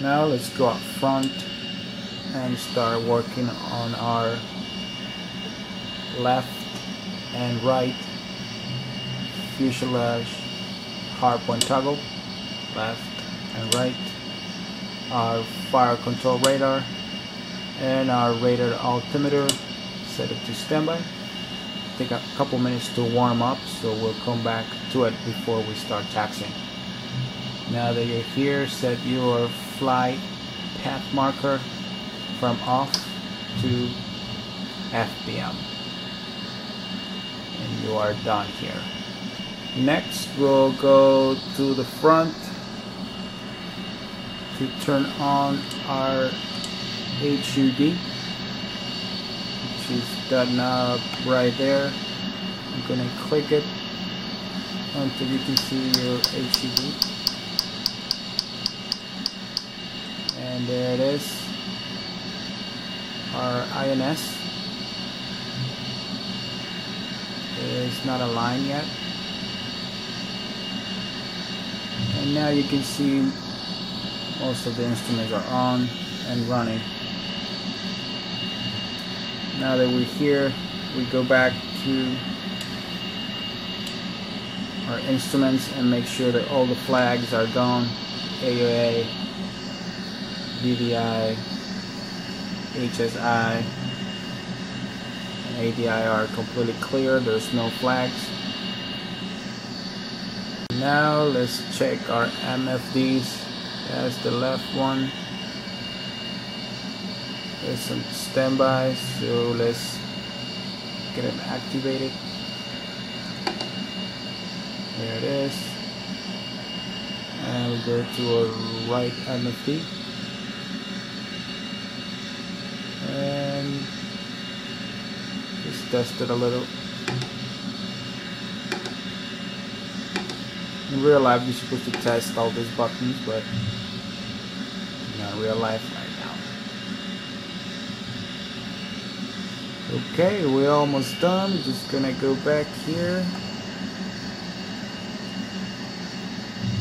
now let's go up front and start working on our left and right fuselage hardpoint toggle left and right our fire control radar and our radar altimeter set it to standby. Take a couple minutes to warm up so we'll come back to it before we start taxiing now that you're here set your flight path marker from off to FPM and you are done here. Next we'll go to the front to turn on our HUD which is that knob right there. I'm gonna click it until you can see your HUD and there it is. Our INS is not aligned yet. And now you can see most of the instruments are on and running. Now that we're here we go back to our instruments and make sure that all the flags are gone. AOA VVI HSI and ADI are completely clear there's no flags. Now let's check our MFDs that's the left one. There's some standby so let's get it activated. There it is. And we go to our right MFD just test it a little. In real life you're supposed to test all these buttons but not real life right now. Okay we're almost done. Just gonna go back here.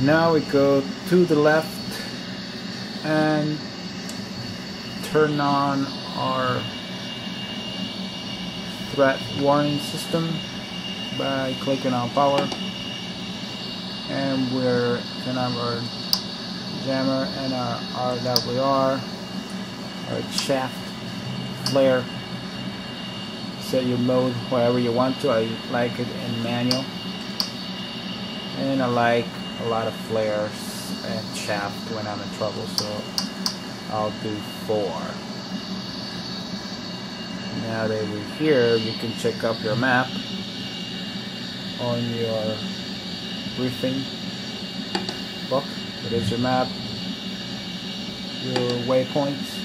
Now we go to the left and turn on our threat warning system by clicking on power. And we're gonna have our jammer and our RWR our chaff flare. Set your mode whatever you want to. I like it in manual. And I like a lot of flares and chaff when I'm in trouble so I'll do four now that we're here you can check up your map on your briefing book. It is your map your waypoints.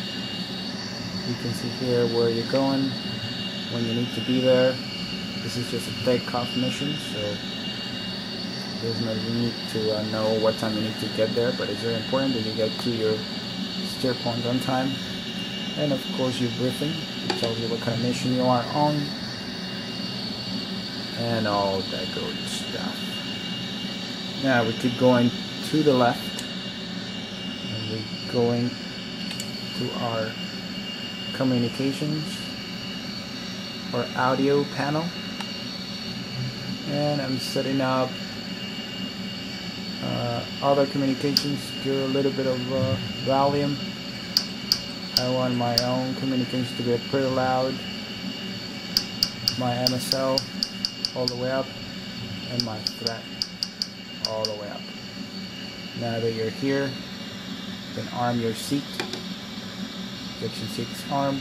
You can see here where you're going when you need to be there. This is just a takeoff mission so there's no need to uh, know what time you need to get there but it's very important that you get to your steer point on time and of course your briefing. It tells you what kind of mission you are on. And all that good stuff. Now we keep going to the left. And we're going to our communications. Or audio panel. And I'm setting up uh, other communications do a little bit of uh, volume I want my own communications to be pretty loud my MSL all the way up and my threat all the way up. Now that you're here you can arm your seat section 6 arm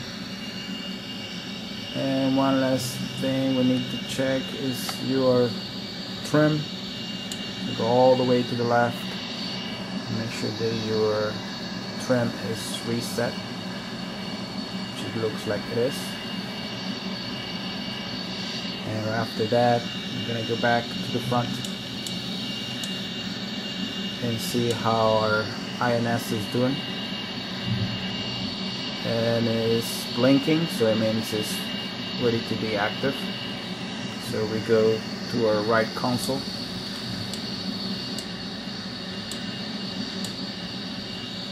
and one last thing we need to check is your trim. Go all the way to the left. Make sure that your trim is reset looks like this. And after that I'm gonna go back to the front and see how our INS is doing. And it's blinking so it means it's ready to be active. So we go to our right console.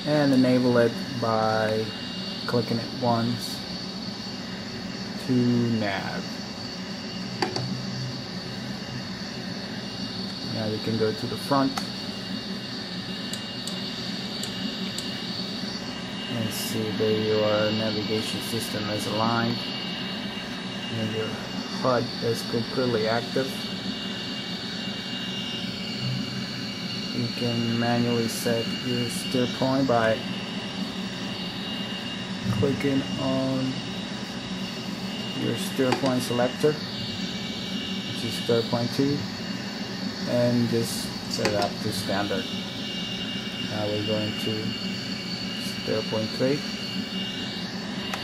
And enable it by clicking it once to nav. Now you can go to the front and see that your navigation system is aligned and your HUD is completely active. You can manually set your steer point by clicking on your steer point selector which is steer point 2 and just set it up to standard. Now we're going to steer point 3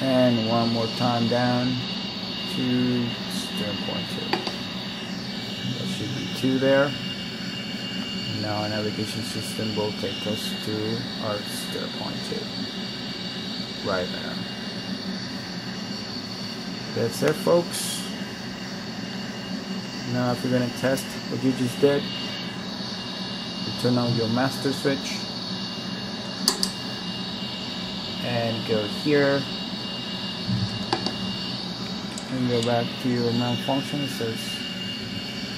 and one more time down to steer point 2. There should be 2 there. Now our navigation system will take us to our steer point 2. Right there. That's it folks. Now if you're going to test what you just did, you turn on your master switch and go here. And go back to your main function it says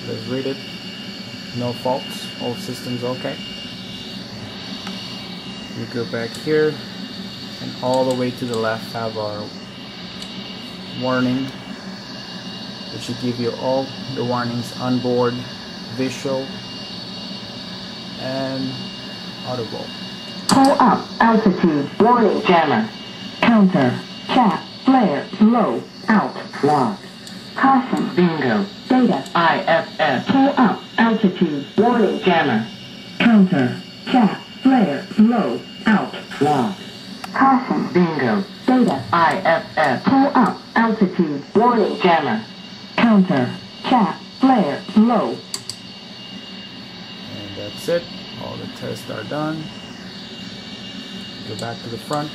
let's read it. No faults. All systems okay. We go back here and all the way to the left have our warning it should give you all the warnings on board visual and audible Pull up, altitude, warning, jammer. Counter, chaff, flare, low, out, log. Caution, bingo, data, IFF Pull up, altitude, warning, jammer. Counter, chaff, flare, low, out, log. Caution, bingo, data, IFF. Pull up, altitude, warning, jammer. Counter, chaff, flare, low. and that's it. All the tests are done. Go back to the front.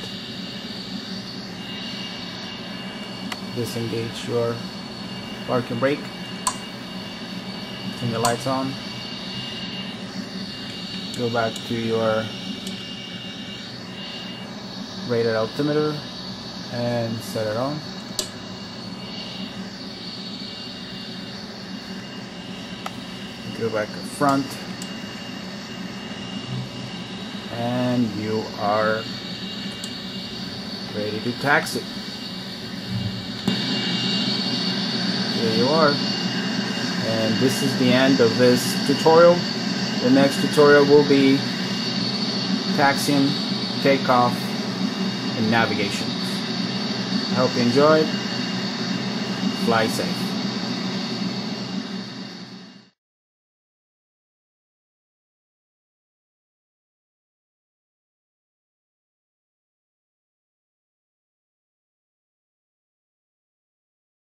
Disengage your parking brake. Turn the lights on. Go back to your radar altimeter and set it on go back front and you are ready to taxi. Here you are. And this is the end of this tutorial. The next tutorial will be taxiing, takeoff, and navigation. I hope you enjoyed. Fly safe.